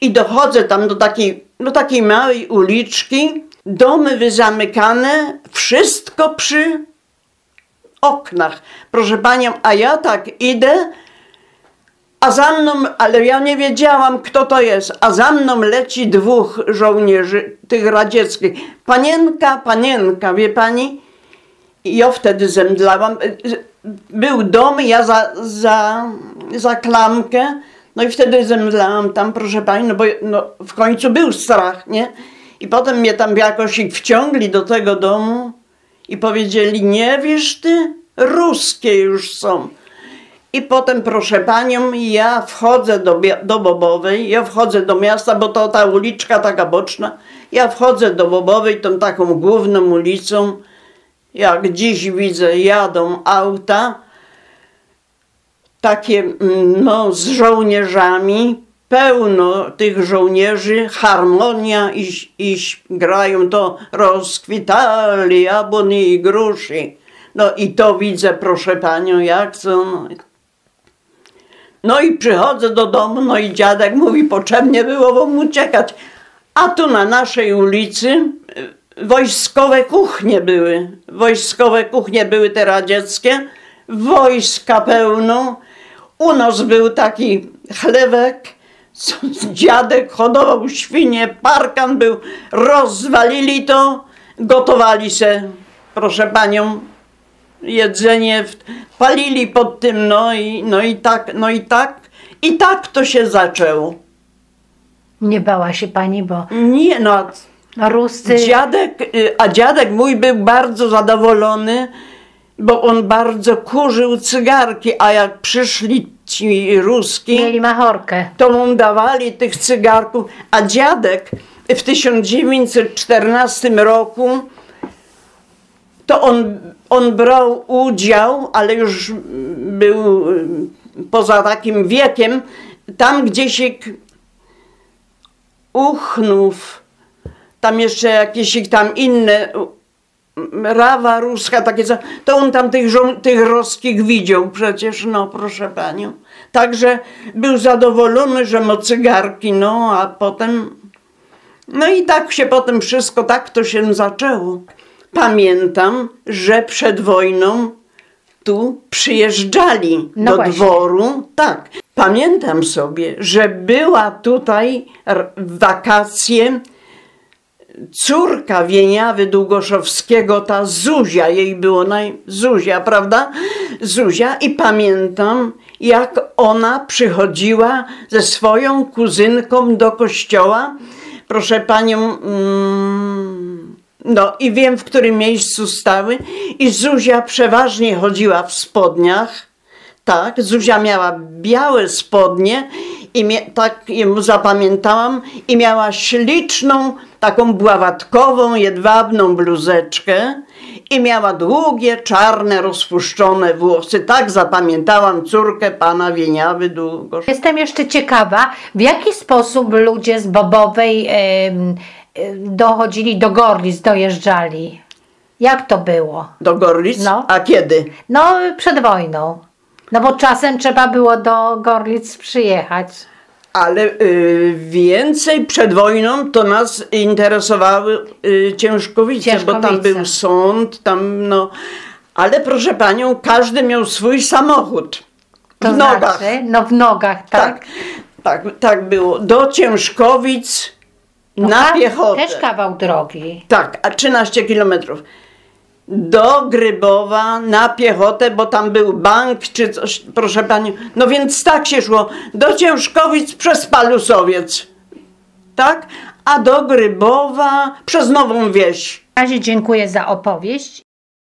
I dochodzę tam do takiej, do takiej małej uliczki, domy wyzamykane, wszystko przy oknach. Proszę panią, a ja tak idę, a za mną, ale ja nie wiedziałam, kto to jest, a za mną leci dwóch żołnierzy, tych radzieckich. Panienka, panienka, wie pani? I ja wtedy zemdlałam. Był dom, ja za, za, za klamkę, no i wtedy zemdlałam tam, proszę pani, no bo no, w końcu był strach, nie? I potem mnie tam jakoś wciągli do tego domu i powiedzieli, nie wiesz ty, ruskie już są. I potem, proszę panią, ja wchodzę do, do Bobowej, ja wchodzę do miasta, bo to ta uliczka taka boczna. Ja wchodzę do Bobowej, tą taką główną ulicą. Jak dziś widzę, jadą auta, takie mm, no, z żołnierzami, pełno tych żołnierzy, harmonia i, i grają to rozkwitali jabłoni i gruszy. No i to widzę, proszę panią, jak są no i przychodzę do domu, no i dziadek mówi, potrzebnie było wam uciekać. A tu na naszej ulicy y, wojskowe kuchnie były. Wojskowe kuchnie były te radzieckie, wojska pełno. U nas był taki chlewek, co dziadek hodował świnie, parkan był, rozwalili to, gotowali se, proszę panią, jedzenie, palili pod tym, no i, no i tak, no i tak, i tak to się zaczęło. Nie bała się pani, bo Nie, no, Ruscy... dziadek, y, a dziadek mój był bardzo zadowolony, bo on bardzo kurzył cygarki, a jak przyszli ci ruski, Mieli machorkę. to mu dawali tych cygarków, a dziadek w 1914 roku to on, on brał udział, ale już był y, poza takim wiekiem, tam gdzie się Uchnów, tam jeszcze jakieś tam inne, Rawa ruska, takie co, to on tam tych, tych roskich widział przecież, no proszę panią. Także był zadowolony, że ma cygarki, no a potem, no i tak się potem wszystko, tak to się zaczęło. Pamiętam, że przed wojną tu przyjeżdżali No do właśnie. dworu. Tak, pamiętam sobie, że była tutaj w wakacje córka Wieniawy Długoszowskiego, ta Zuzia, jej było naj... Zuzia, prawda? Zuzia i pamiętam, jak ona przychodziła ze swoją kuzynką do kościoła. Proszę panią, mm, no i wiem, w którym miejscu stały. I Zuzia przeważnie chodziła w spodniach. Tak, Zuzia miała białe spodnie i tak ją zapamiętałam i miała śliczną, taką bławatkową, jedwabną bluzeczkę i miała długie, czarne, rozpuszczone włosy. Tak zapamiętałam córkę pana Wieniawy długo. Jestem jeszcze ciekawa, w jaki sposób ludzie z Bobowej em, dochodzili do Gorlic, dojeżdżali. Jak to było? Do Gorlic? No. A kiedy? No, przed wojną. No bo czasem trzeba było do Gorlic przyjechać. Ale y, więcej przed wojną to nas interesowały y, Ciężkowice, bo tam Ciężkowice. był sąd, tam no... Ale proszę panią, każdy miał swój samochód. To w nogach. znaczy, no w nogach, tak? Tak, tak, tak było. Do Ciężkowic No, na ka- piechotę. Też kawał drogi. Tak, a 13 kilometrów. Do Grybowa na piechotę, bo tam był bank czy coś, proszę pani. No więc tak się szło. Do Ciężkowic przez Palusowiec. Tak? A do Grybowa przez Nową Wieś. W razie dziękuję za opowieść